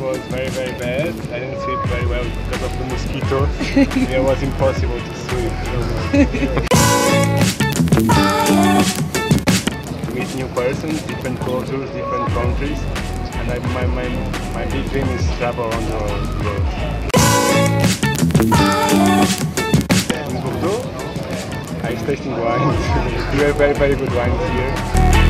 was very, very bad. I didn't sleep very well because of the mosquitoes. it was impossible to sleep. meet new persons, different cultures, different countries. And I, my, my, my big dream is travel around the world. In Bordeaux, I was tasting wines. we have very, very good wines here.